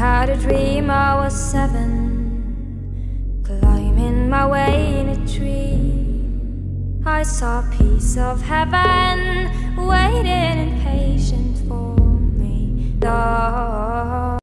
had a dream I was seven, climbing my way in a tree. I saw a piece of heaven waiting impatient for me.